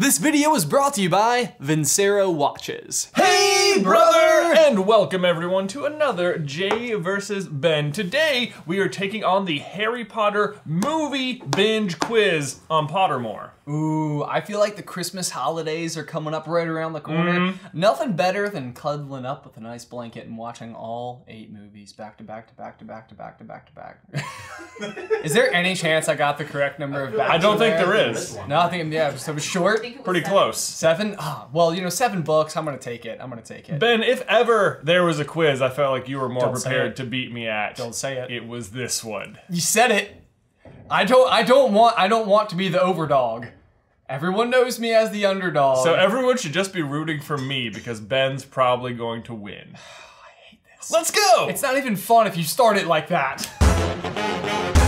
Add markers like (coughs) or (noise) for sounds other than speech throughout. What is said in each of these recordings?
This video is brought to you by Vincero Watches. Hey, brother! And welcome everyone to another J versus Ben. Today, we are taking on the Harry Potter movie binge quiz on Pottermore. Ooh, I feel like the Christmas holidays are coming up right around the corner. Nothing better than cuddling up with a nice blanket and watching all eight movies back to back to back to back to back to back to back. (laughs) is there any chance I got the correct number of backs? I don't think there? there is. No, I think yeah, so it was short. Pretty close. Seven? Ah, well, you know, seven books. I'm gonna take it. I'm gonna take it. Ben, if ever there was a quiz I felt like you were more Don't prepared to beat me at, Don't say it. it was this one. You said it. I don't. I don't want. I don't want to be the overdog. Everyone knows me as the underdog. So everyone should just be rooting for me because Ben's probably going to win. (sighs) I hate this. Let's go! it's not even fun if you start it like that.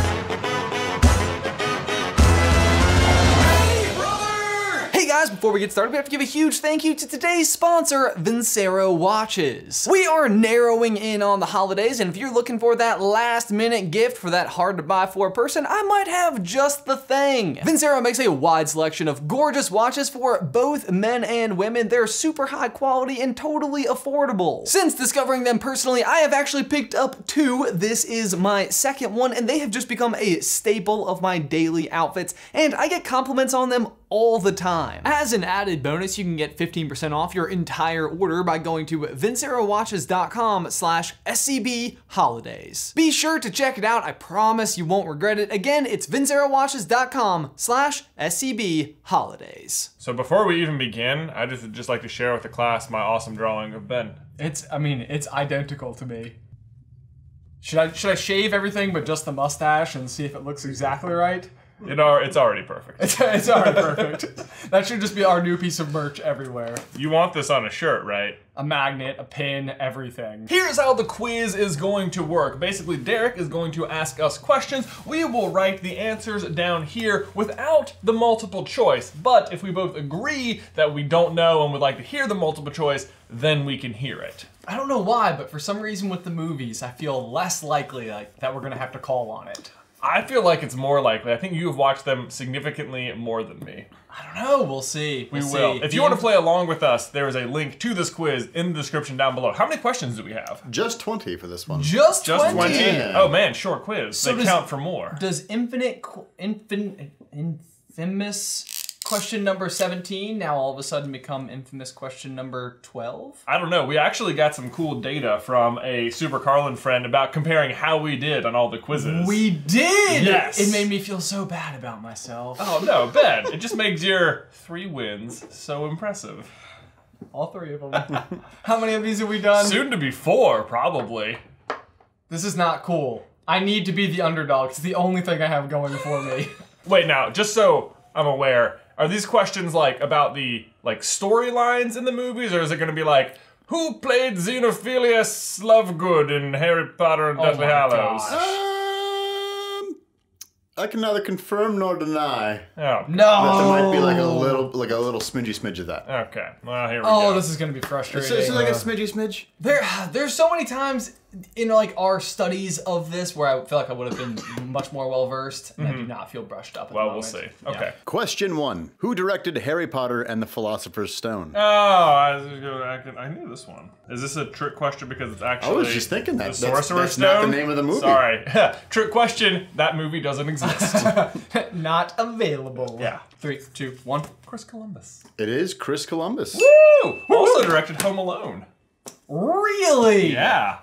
Guys, before we get started, we have to give a huge thank you to today's sponsor, Vincero Watches. We are narrowing in on the holidays, and if you're looking for that last minute gift for that hard to buy for person, I might have just the thing. Vincero makes a wide selection of gorgeous watches for both men and women. They're super high quality and totally affordable. Since discovering them personally, I have actually picked up two. This is my second one, and they have just become a staple of my daily outfits, and I get compliments on them all the time. As an added bonus, you can get 15% off your entire order by going to vincerowatches.com slash SCB holidays. Be sure to check it out. I promise you won't regret it. Again, it's vincerowatches.com slash SCB holidays. So before we even begin, I just just like to share with the class my awesome drawing of Ben. It's, I mean, it's identical to me. Should I, should I shave everything but just the mustache and see if it looks exactly right? It are, it's already perfect. It's, it's already perfect. that should just be our new piece of merch everywhere. You want this on a shirt, right? A magnet, a pin, everything. Here's how the quiz is going to work. Basically, Derek is going to ask us questions. We will write the answers down here without the multiple choice. But if we both agree that we don't know and would like to hear the multiple choice, then we can hear it. I don't know why, but for some reason with the movies, I feel less likely like that we're gonna have to call on it. I feel like it's more likely. I think you have watched them significantly more than me. I don't know. We'll see. We We'll will. see. If you want to play along with us, there is a link to this quiz in the description down below. How many questions do we have? Just 20 for this one. just Just 20. 20? Yeah. Oh man, short quiz. So they does- count for more. Does infinite, qu- infin, infamous question number 17 now all of a sudden become infamous question number 12? I don't know. We actually got some cool data from a Super Carlin friend about comparing how we did on all the quizzes. We did. Yes. It made me feel so bad about myself. Oh no, Ben! It just makes your three wins so impressive. All three of them. (laughs) How many of these have we done? Soon to be four, probably. This is not cool. I need to be the underdog. It's the only thing I have going for me. Wait, now, just so I'm aware, are these questions like about the like storylines in the movies, or is it going to be like who played Xenophilius Lovegood in Harry Potter and Oh Deathly my Hallows? Um, I can neither confirm nor deny Oh, No. that there might be like a little, like a little smidgy smidge of that. okay. Well, here we go. Oh, this is gonna be frustrating. So, so like a smidgy smidge. There, there's so many times in like our studies of this where I feel like I would have been much more well versed, and I do not feel brushed up. At Mm-hmm. well, the we'll moment. see. Yeah. Okay. Question one: Who directed Harry Potter and the Philosopher's Stone? Oh, I, was gonna- I, could- I knew this one. Is this a trick question because it's actually? I was just thinking that. The That's- Sorcerer's that's not the name of the movie. Sorry, (laughs) trick question. That movie doesn't exist. (laughs) Not available. Yeah. Three, two, one. Chris Columbus. It is Chris Columbus. Woo! Also directed Home Alone. Really? Yeah,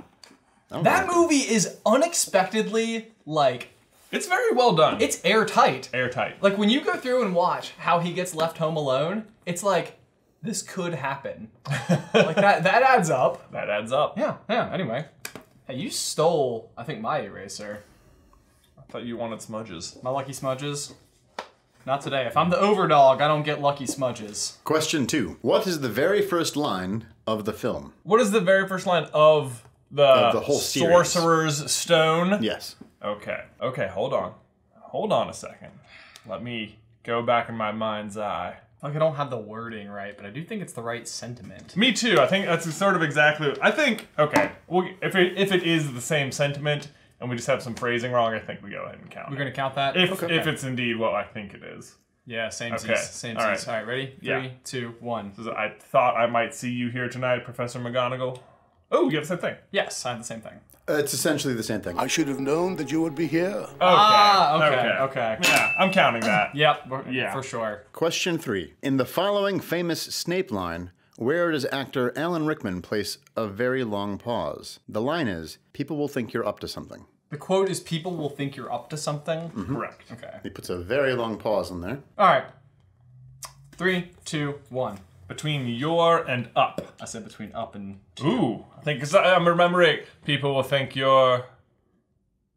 That movie is unexpectedly like it's very well done. it's airtight. airtight. Like when you go through and watch how he gets left home alone, it's like this could happen. (laughs) like that that adds up. that adds up. Yeah, yeah. Anyway, hey, you stole I think my eraser, I thought you wanted smudges. my lucky smudges. Not today. If I'm the overdog, I don't get lucky smudges. Question two: What is the very first line of the film? What is the very first line of the, Of the whole series. Sorcerer's Stone? Yes. Okay. Okay. Hold on. Hold on a second. Let me go back in my mind's eye. Like I don't have the wording right, but I do think it's the right sentiment. Me too. I think that's sort of exactly. I think okay. Well, if it if it is the same sentiment and we just have some phrasing wrong, I think we go ahead and count. We're it. gonna count that. if Okay. if it's indeed what I think it is. Yeah, same Okay, same all right. All right, ready? Yeah. two, Three, two, one. I thought I might see you here tonight, Professor McGonagall. Oh, you have the same thing. Yes, I have the same thing. Uh, it's essentially the same thing. I should have known that you would be here. Okay. Ah, okay, okay. Yeah, I'm counting that. Yep, Yeah. for sure. Question three. In the following famous Snape line, where does actor Alan Rickman place a very long pause? The line is, people will think you're up to something. The quote is people will think you're up to something. Correct. Okay. He puts a very long pause in there. All right. Three, two, one. Between your and up. I said between up and two. Ooh, I think 'cause I'm remembering. People will think you're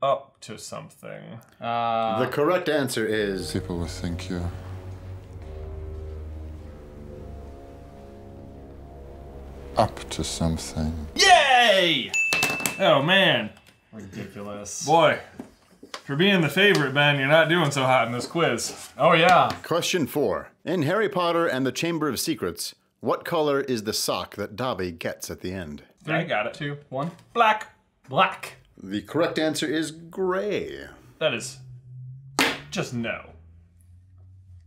up to something. Uh, the correct answer is People will think you're up to something. Yay! Oh man, ridiculous. boy, for being the favorite, Ben, you're not doing so hot in this quiz. Oh yeah. question four. In Harry Potter and the Chamber of Secrets, what color is the sock that Dobby gets at the end? I got it. Two, one. Black. Black. The correct answer is gray. That is just no.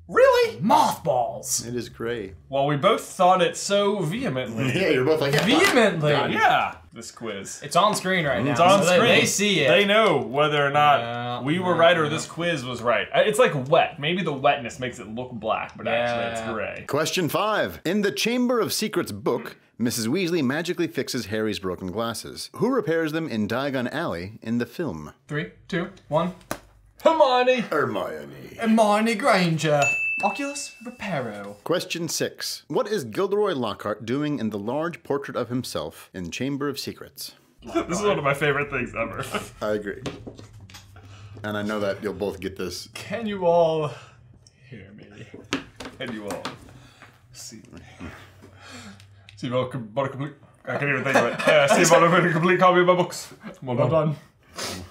Really? Mothballs. It is gray. Well, we both thought it so vehemently. (laughs) Yeah, you're both like, yeah. Vehemently. yeah, this quiz. It's on screen right now. It's on so they- screen. They, see it. They know whether or not Yeah, we were yeah, right or yeah. this quiz was right. Uh, It's like wet. Maybe the wetness makes it look black, but actually Yeah. it's gray. Question five. In the Chamber of Secrets book, Mrs. Weasley magically fixes Harry's broken glasses. Who repairs them in Diagon Alley in the film? Three, two, one. Hermione. Hermione. Hermione Granger. Oculus Reparo. Question six. What is Gilderoy Lockhart doing in the large portrait of himself in Chamber of Secrets? This is one of my favorite things ever. (laughs) I agree. And I know that you'll both get this. Can you all hear me? Can you all see. Me? See about a about a complete. I can't even think of it. Uh, see about a complete copy of my books. Well Well done. done.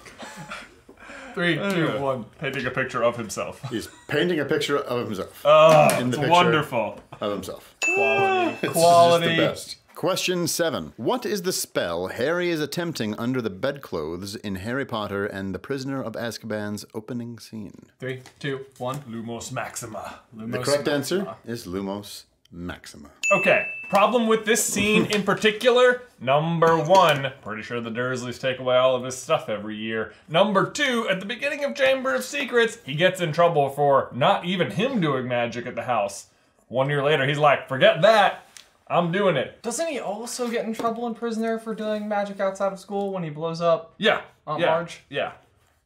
Three, two, one. Painting a picture of himself. He's painting a picture of himself. Oh, in the it's wonderful. of himself. Quality. It's Quality. just the best. Question seven. What is the spell Harry is attempting under the bedclothes in Harry Potter and the Prisoner of Azkaban's opening scene? Three, two, one. Lumos Maxima. Lumos The correct answer is Lumos Maxima. Okay, problem with this scene in (laughs) particular. Number one, pretty sure the Dursleys take away all of his stuff every year. Number two, at the beginning of Chamber of Secrets, he gets in trouble for not even him doing magic at the house. One year later, he's like, forget that. I'm doing it. Doesn't he also get in trouble in Prisoner for doing magic outside of school when he blows up? Yeah. Aunt yeah. Marge? Yeah.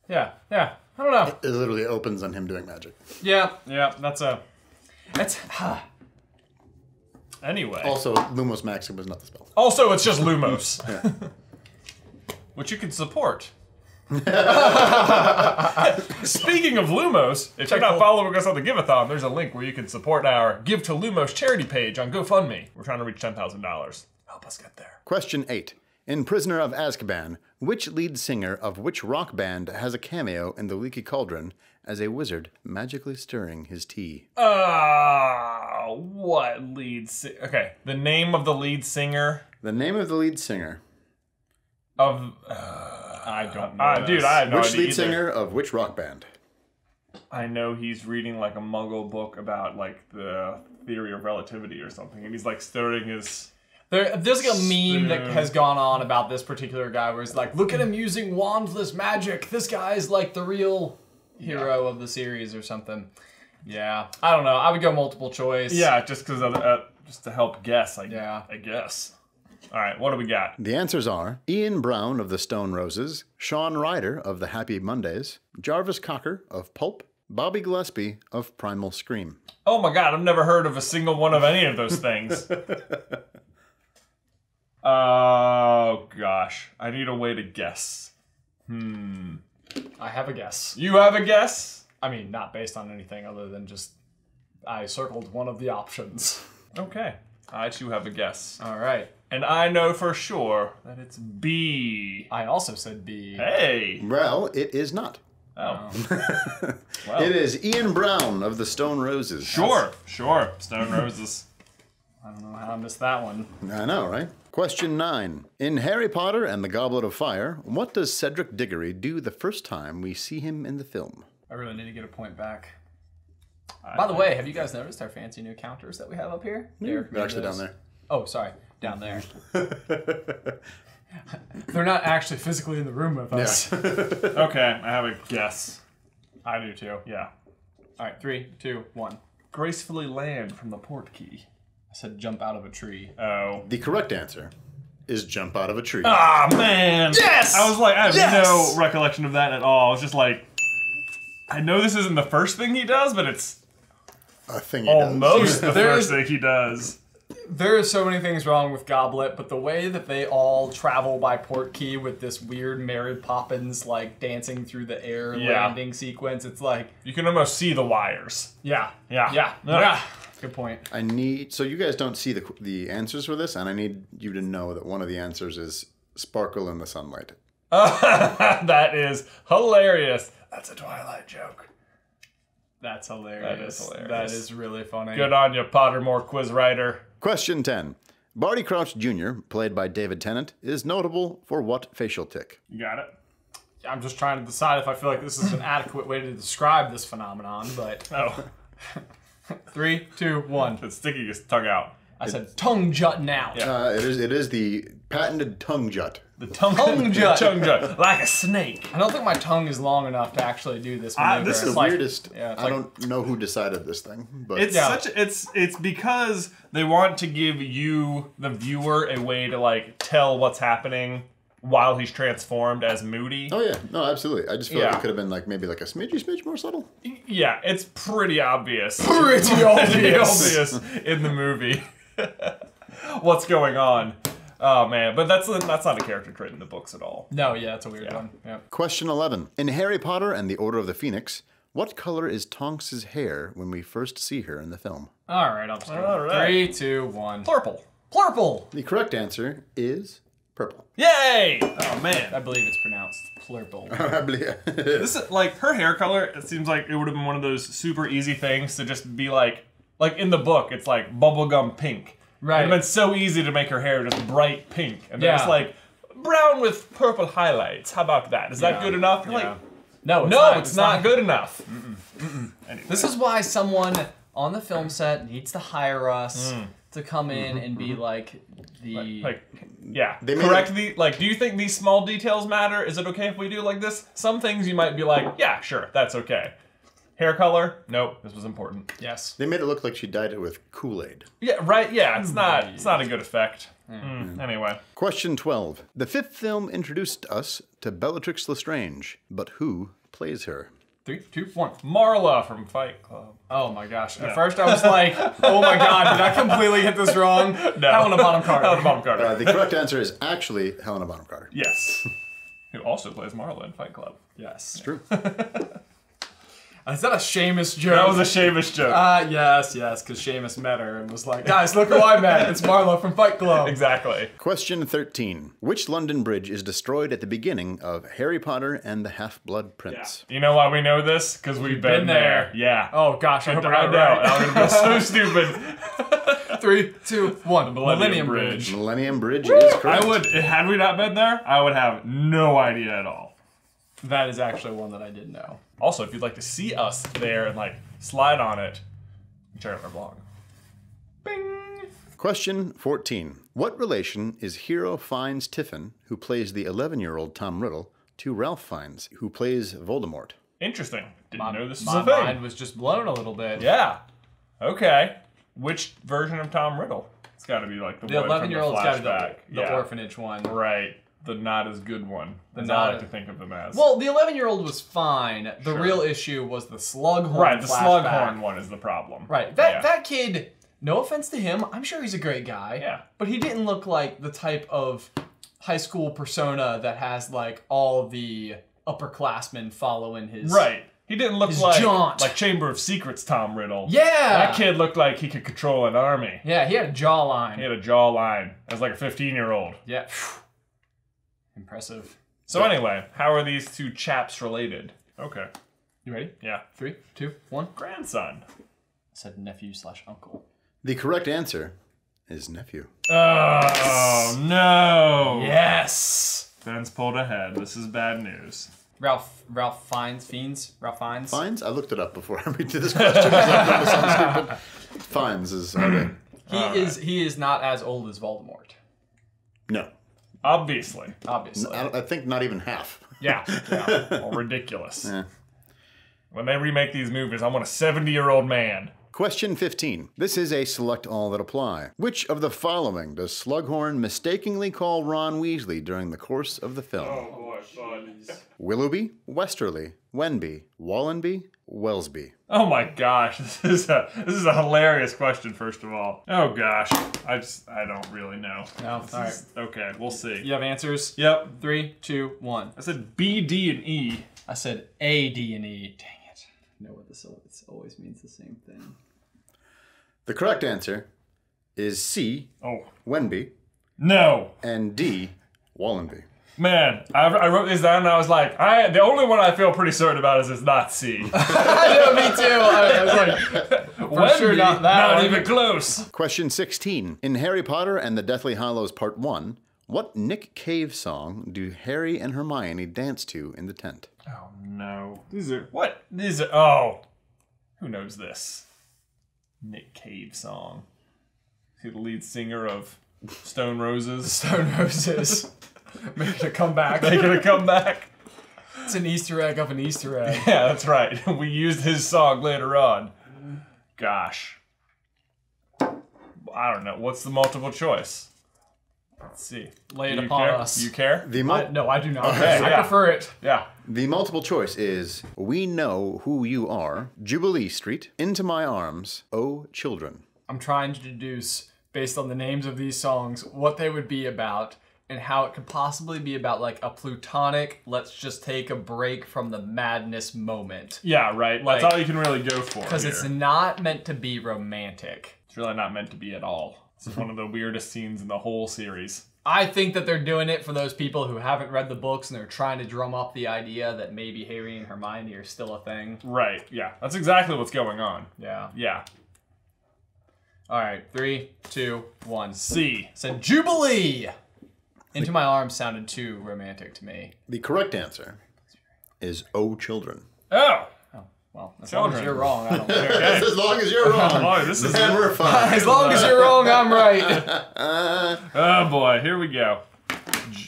Yeah, yeah. I don't know. It literally opens on him doing magic. Yeah, yeah. That's a. That's. (sighs) Ah, Anyway. Also, Lumos Maxima is not the spell. Also, it's just Lumos. (laughs) (laughs) Which you can support. (laughs) Speaking of Lumos, if you're not following us on the Giveathon, there's a link where you can support our Give to Lumos charity page on GoFundMe. We're trying to reach $10,000. Help us get there. Question eight. In Prisoner of Azkaban, which lead singer of which rock band has a cameo in the Leaky Cauldron as a wizard magically stirring his tea? Uh, what lead si- Okay, the name of the lead singer The name of the lead singer. of. Uh, I don't know. uh, dude, I have no which idea lead either. singer of which rock band? I know he's reading like a muggle book about like the theory of relativity or something, and he's like stirring his. There, there's like a meme that has gone on about this particular guy where he's like, look at him using wandless magic. This guy's like the real hero of the series or something. Yeah, I don't know. I would go multiple choice. Yeah, just because of uh, just to help guess. I, Yeah. I guess. All right, what do we got? The answers are Ian Brown of the Stone Roses, Shaun Ryder of the Happy Mondays, Jarvis Cocker of Pulp, Bobby Gillespie of Primal Scream. Oh my god, I've never heard of a single one of any of those things. (laughs) oh gosh, I need a way to guess. Hmm. I have a guess. You have a guess? I mean, not based on anything other than just I circled one of the options. Okay, I too have a guess, All right. and I know for sure that it's B. I also said B. Hey. Well, it is not. Oh. (laughs) well, It is Ian Brown of the Stone Roses. Sure, sure. Stone Roses. I don't know how I missed that one. I know, right? Question nine. In Harry Potter and the Goblet of Fire, what does Cedric Diggory do the first time we see him in the film? I really need to get a point back. By the way, have you guys noticed our fancy new counters that we have up here? Derek They're made actually down there. Oh, sorry, down there. (laughs) They're not actually physically in the room with us. (laughs) Okay, I have a guess. I do too. Yeah. All right, three, two, one. Gracefully land from the port key. I said jump out of a tree. Oh. The correct answer is jump out of a tree. Ah man! Yes! I was like, I have Yes! no recollection of that at all. I was just like, I know this isn't the first thing he does, but it's a thing he does. almost the There's- first thing he does. There are so many things wrong with Goblet, but the way that they all travel by port key with this weird Mary Poppins like dancing through the air Yeah. landing sequence, it's like, You can almost see the wires. yeah, Yeah. yeah, Yeah. yeah. Good point. I need so you guys don't see the the answers for this, and I need you to know that one of the answers is sparkle in the sunlight. (laughs) that is hilarious. That's a Twilight joke. That's hilarious. That is hilarious. That is really funny. Good on you, Pottermore quiz writer. Question ten: Barty Crouch Jr., played by David Tennant, is notable for what facial tick? You got it? I'm just trying to decide if I feel like this is an adequate way to describe this phenomenon, but (laughs) (laughs) Oh, (laughs) three, two, one. it's sticking his tongue out. I said tongue jutting out. Uh, it is it is the patented tongue jut. The tongue, Tongue jut. (laughs) tongue jut, like a snake. I don't think my tongue is long enough to actually do this. Ah, this is It's the like- weirdest. yeah, I like- don't know who decided this thing, but It's Yeah. such it's it's because they want to give you the viewer a way to like tell what's happening while he's transformed as Moody. oh yeah, no, absolutely. I just feel like it could have been like maybe like a smidgy smidge more subtle. Yeah, it's pretty obvious. (laughs) pretty Pretty obvious. obvious in the movie (laughs) what's going on. Oh man, but that's that's not a character trait in the books at all. No, yeah, it's a weird one. Yeah. Question eleven: In Harry Potter and the Order of the Phoenix, what color is Tonks's hair when we first see her in the film? All right, I'll just go. All right. Three, two, one. Purple. Plurple. The correct answer is purple. Yay! Oh man. I believe it's pronounced plurple. (laughs) This is like her hair color. It seems like it would have been one of those super easy things to just be like, like in the book, it's like bubblegum pink. Right. It'd been so easy to make her hair just bright pink, and then Yeah. it's like brown with purple highlights. How about that? Is that good enough? Yeah. Like, No, it's no, not, it's, not, good enough. Anyway. This is why someone on the film set needs to hire us mm. To come in mm-hmm, and be mm-hmm. like the. like, yeah. They made Correct the like. Do you think these small details matter? Is it okay if we do like this? Some things you might be like, yeah, sure, that's okay. Hair color? Nope, this was important. yes. they made it look like she dyed it with Kool Aid. Yeah, right. Yeah, it's not. It's not a good effect. Mm, Anyway, Question 12. The fifth film introduced us to Bellatrix Lestrange, but who plays her? Three, two, one. Marla from Fight Club. Oh my gosh. At first I was like, oh my god, did I completely hit this wrong? (laughs) No. Helena Bottom Carter. Helena Bonham Carter. Uh, the correct answer is actually Helena Bonham Carter. yes. (laughs) Who also plays Marla in Fight Club. Yes. It's True. (laughs) Is that a Seamus joke? That was a Seamus joke. Uh, yes, yes, because Seamus met her and was like, guys, look who I met. It's Marlo from Fight Club. exactly. Question 13. Which London bridge is destroyed at the beginning of Harry Potter and the Half-Blood Yeah. Prince? You know why we know this? Because we've been, been there. there. Yeah. Oh gosh, I I hope know. I got it right. I'm gonna be so (laughs) stupid. Three, two, one. Millennium Millennium, Bridge. Bridge. Millennium Bridge is correct. I would, had we not been there, I would have no idea at all. That is actually one that I didn't know. Also, if you'd like to see us there and like slide on it, check out our blog. Bing. Question 14. What relation is Hero Fiennes Tiffin, who plays the 11-year-old Tom Riddle, to Ralph Fiennes, who plays Voldemort? Interesting. Didn't My, know this was a thing. My mind was just blown a little bit. Yeah. Okay. Which version of Tom Riddle? It's got to be like the, The one 11 year old's got to flashback. be the yeah. orphanage one. Right. The not as good one. The not- I like to think of them as. Well, the 11 year old was fine. The Sure. real issue was the Slughorn. right. The flashback. Slughorn one is the problem. Right. That Yeah. that kid. No offense to him, I'm sure he's a great guy. Yeah. But he didn't look like the type of high school persona that has like all the upperclassmen following his. Right. He didn't look His like jaunt. like Chamber of Secrets Tom Riddle. Yeah. That kid looked like he could control an army. Yeah, he had a jawline. He had a jawline as like a 15 year old. Yeah. Impressive. So anyway, how are these two chaps related? Okay. You ready? Yeah. Three, two, one. Grandson. I said nephew slash uncle. The correct answer is nephew. Oh no. Yes. Ben's pulled ahead. This is bad news. Ralph Ralph Fiennes Fiends Ralph Fiennes. Fines? I looked it up before I did this question. I thought it sounded stupid. Fines is okay. He is he is not as old as Voldemort. No, Obviously. Obviously. I, I think not even half. Yeah. (laughs) yeah. Well, ridiculous. When they remake these movies, I want a 70 year old man. Question 15. This is a select all that apply. Which of the following does Slughorn mistakenly call Ron Weasley during the course of the film? Oh, boy. Willoughby, Westerly, Wenby, Wallenby, Wellesby. Oh my gosh, (laughs) this is a this is a hilarious question. First of all, oh gosh, I just I don't really know. No, This all right. is- okay, we'll see. You have answers? Yep, Three, two, one. I said B, D, and E. I said A, D, and E. Dang it. I know what this always, always means the same thing. The correct answer is C, Oh Wenby, no, and D, Wallenby. Man, I, I wrote these down and I was like, I the only one I feel pretty certain about is it's not C. I know, me too. I, was like, for sure not that Not one. even close. Question 16. In Harry Potter and the Deathly Hallows Part 1, what Nick Cave song do Harry and Hermione dance to in the tent? Oh no, these are what? These are oh, who knows this? Nick Cave song. Is he the lead singer of Stone Roses? (laughs) Stone Roses. (laughs) (laughs) Making a comeback. They gonna come back? It's an Easter egg of an Easter egg. (laughs) Yeah, that's right. We used his song later on. Gosh. I don't know. What's the multiple choice? Let's see. Lay it Do you upon care? us. You care? The, mul- I, no, I do not. Okay, I yeah. prefer it. Yeah. the multiple choice is We Know Who You Are, Jubilee Street, Into My Arms, Oh Children. I'm trying to deduce, based on the names of these songs, what they would be about and how it could possibly be about like a plutonic, let's just take a break from the madness moment. Yeah, right. Like- that's all you can really go for. Because it's not meant to be romantic. It's really not meant to be at all. This is one of the weirdest scenes in the whole series. I think that they're doing it for those people who haven't read the books and they're trying to drum up the idea that maybe Harry and Hermione are still a thing. Right. Yeah. That's exactly what's going on. Yeah. Yeah. All right, three, two, one. C. Said Jubilee. Into my arms sounded too romantic to me. The correct answer is Oh Children. Oh. Well, as long as you're wrong, I don't (laughs) care. Okay. As long as you're wrong. Oh, this is. and we're (laughs) fine. as long as you're wrong, I'm right. (laughs) Oh boy. Here we go.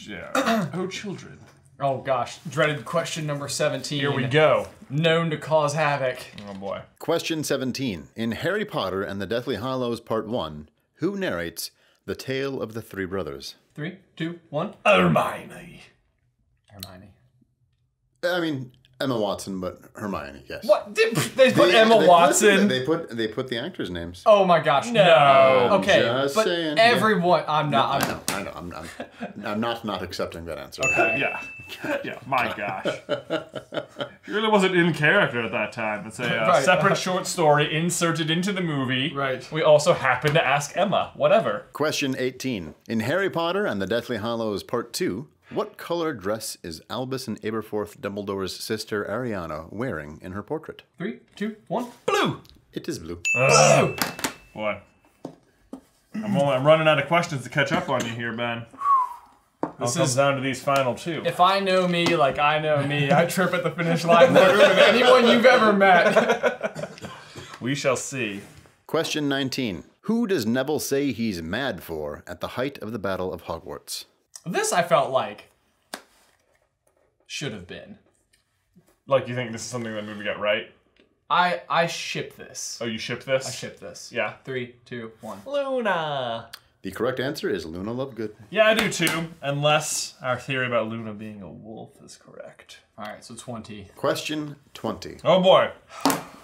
Yeah. (clears throat) Oh, children. Oh gosh, dreaded question number 17. Here we go. Known to cause havoc. Oh boy. Question 17. In Harry Potter and the Deathly Hallows Part 1, who narrates The Tale of the Three Brothers? Three, two, one. Hermione. Hermione. I mean, Emma Watson, but Hermione, yes. What? Did they put They- Emma they put- Watson? they put they put the actors' names. oh my gosh, no. No. Okay, Just but saying, yeah. everyone, I'm not. I I'm, know, I know. I'm, I'm, I'm not not accepting that answer. Okay. Yeah. (laughs) Yeah. My gosh. He really wasn't in character at that time. It's a uh, Right. separate short story inserted into the movie. Right. We also happen to ask Emma. Whatever. Question 18. In Harry Potter and the Deathly Hallows Part 2, what color dress is Albus and Aberforth Dumbledore's sister Ariana wearing in her portrait? Three, two, one. Blue. It is blue. Uh, boy. I'm, only, I'm running out of questions to catch up on you here, Ben. This comes is- down to these final two. If I know me like I know me, I trip at the finish line more than anyone you've ever met. (laughs) We shall see. Question 19. Who does Neville say he's mad for at the height of the Battle of Hogwarts? This I felt like should have been. Like, you think this is something that movie got right? I I ship this. Oh, you ship this? I ship this. Yeah. Three, two, one. Luna. The correct answer is Luna Lovegood. Yeah, I do too. Unless our theory about Luna being a wolf is correct. All right, so twenty. Question 20. Oh boy.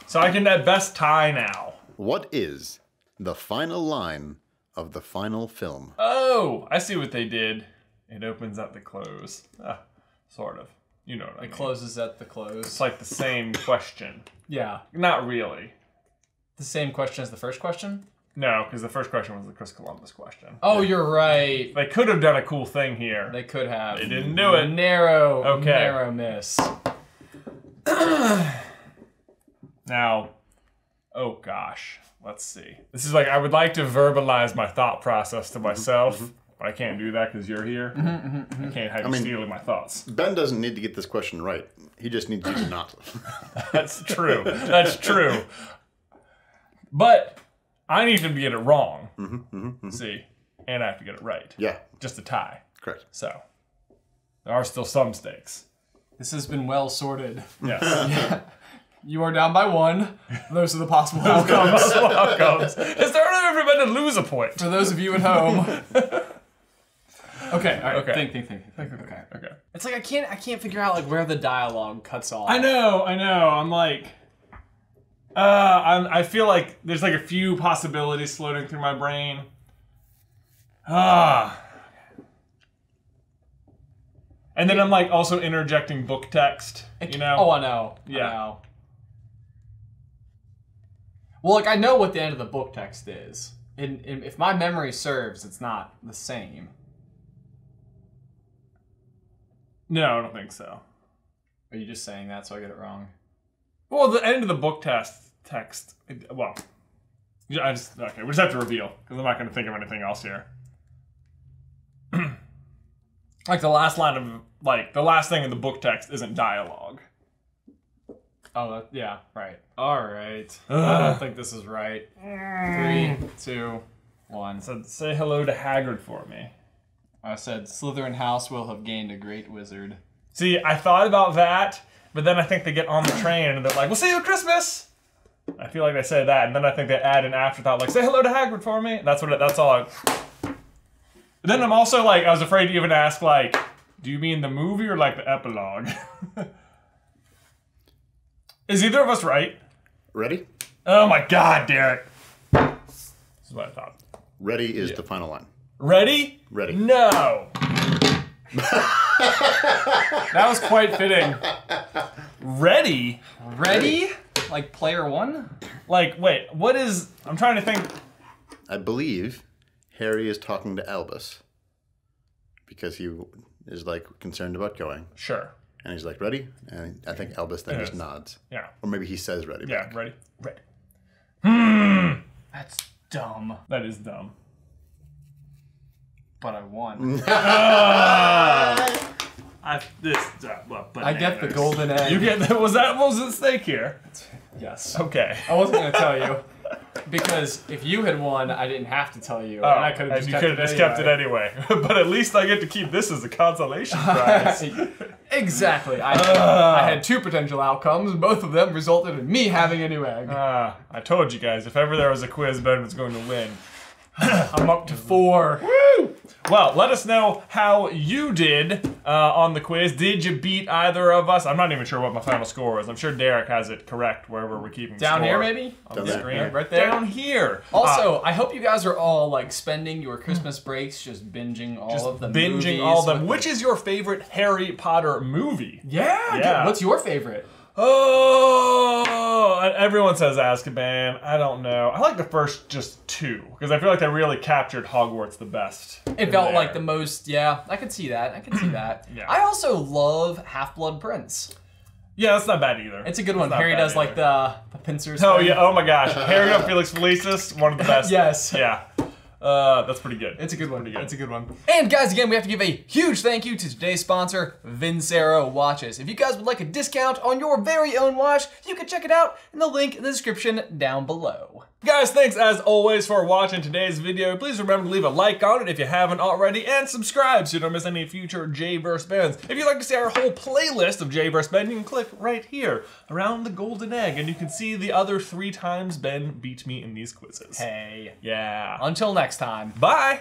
So I can at best tie now. What is the final line of the final film? Oh, I see what they did. It opens at the close. Ah, sort of. You know what I mean. Closes at the close. It's like the same question. Yeah. Not really. The same question as the first question? No, because the first question was the Chris Columbus question. Oh, you're right. They could have done a cool thing here. They could have. They didn't do it. Narrow, Okay. narrow miss. (clears throat) Now, oh gosh, let's see. This is like I would like to verbalize my thought process to myself, But I can't do that because you're here. Mm-hmm, mm-hmm, mm-hmm. I can't have you mean- stealing my thoughts. Ben doesn't need to get this question right. He just needs you to not. (laughs) That's true. That's true. But I need him to get it wrong. See, and I have to get it right. yeah, Just a tie. correct. So there are still some stakes. This has been well sorted. Yes. (laughs) You are down by one. Those are the possible outcomes. Outcomes. Is there ever been to lose a point? For those of you at home. (laughs) okay, all right. Okay. Think, think, think, think. Okay. Okay. It's like I can't I can't figure out like where the dialogue cuts off. I know, I know. I'm like, uh, I'm, I feel like there's like a few possibilities floating through my brain. Ah. And then I'm like also interjecting book text, you know? Oh, I know. I Yeah. know. Well, like I know what the end of the book text is. And if my memory serves, it's not the same. No, I don't think so. Are you just saying that so I get it wrong? Well, the end of the book test text. it- well, yeah, I just okay. We just have to reveal because I'm not going to think of anything else here. (clears throat) like the last line of like the last thing in the book text isn't dialogue. Oh, that, yeah, right. All right. (sighs) I don't think this is right. Three, two, one. So say hello to Hagrid for me. I said Slytherin House will have gained a great wizard. See, I thought about that, but then I think they get on the train and they're like, "We'll see you at Christmas." I feel like they say that, and then I think they add an afterthought like, "Say hello to Hagrid for me." That's what. It, that's all. I... Then I'm also like, I was afraid to even ask like, "Do you mean the movie or like the epilogue?" (laughs) Is either of us right? Ready? Oh my God, Derek! This is what I thought. Ready is the final line. Ready? Ready. No. That was quite fitting. Ready? Ready? Like player one? Like, wait, what is? I'm trying to think. I believe Harry is talking to Albus because he is like concerned about going, Sure. and he's like, "Ready?" And I think Albus then just nods, Yeah. or maybe he says, "Ready." Yeah. back. Ready? Ready. That's dumb. That is dumb. But I won. (laughs) I this. Uh, well, I get the golden egg. You get that? Was that what was at stake here? yes. Okay. I wasn't gonna tell you. (laughs) Because if you had won, I didn't have to tell you. and I could have Oh, and just, you kept, could it have just kept it anyway. anyway. (laughs) but at least I get to keep this as a consolation prize. exactly. I, Ah. I had two potential outcomes, both of them resulted in me having a new egg. Ah, I told you guys, if ever there was a quiz, Ben was going to win. (coughs) I'm up to four. Woo! Well, let us know how you did uh, on the quiz. Did you beat either of us? I'm not even sure what my final score was. I'm sure Derek has it correct wherever we're keeping Down score. here, maybe? Down the there, screen. yeah. Right there? Down here. Also, I hope you guys are all like spending your Christmas breaks just binging all just of the binging movies all of them. Which is your favorite Harry Potter movie? Yeah. Yeah. What's your favorite? Oh, everyone says Azkaban. I don't know. I like the first just two because I feel like they really captured Hogwarts the best. It felt like the most. Yeah, I could see that. I could see that. (clears throat) Yeah. I also love Half Blood Prince. Yeah, that's not bad either. It's a good one. Harry does like the the pincers. Oh thing. yeah. Oh my gosh. (laughs) Harry and Felix Felicis, one of the best. Yes. Yeah. Uh, that's pretty good. It's a good one. Pretty good. It's a good one. And guys, again, we have to give a huge thank you to today's sponsor, Vincero Watches. If you guys would like a discount on your very own watch, you can check it out in the link in the description down below. Guys, thanks as always for watching today's video. Please remember to leave a like on it if you haven't already, and subscribe so you don't miss any future J Jverse Bends. If you'd like to see our whole playlist of J Jverse Ben, you can click right here around the golden egg, and you can see the other three times Ben beat me in these quizzes. Hey. Yeah. Until next time. Bye.